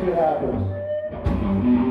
tirados.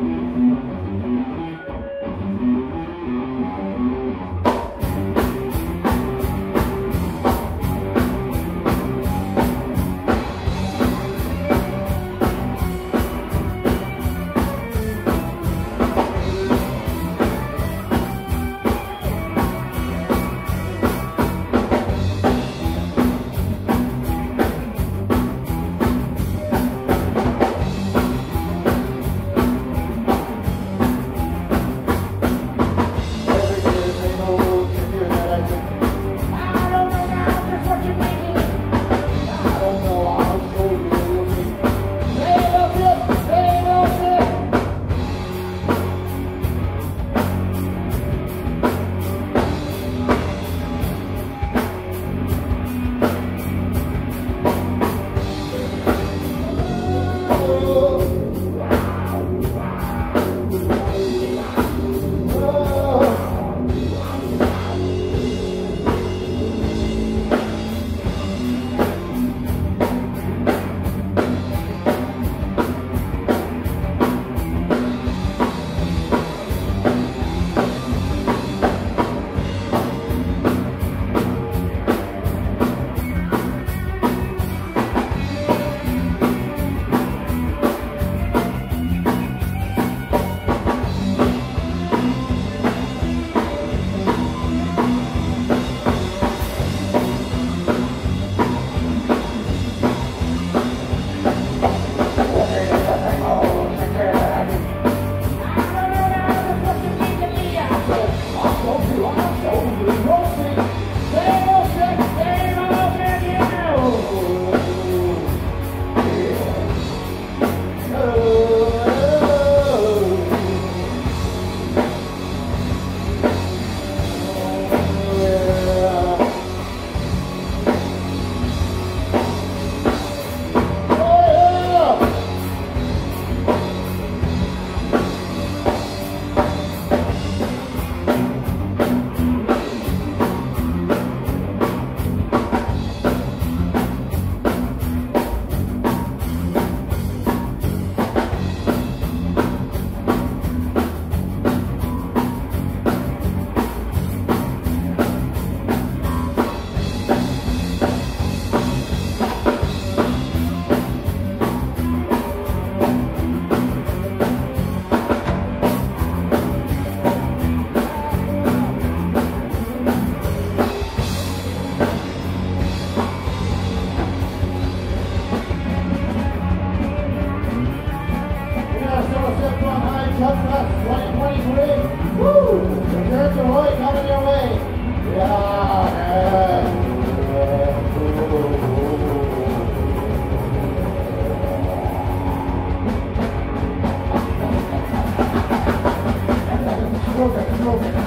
2023. Woo! Return to Roy coming your way. Yeah. yeah. Okay, okay.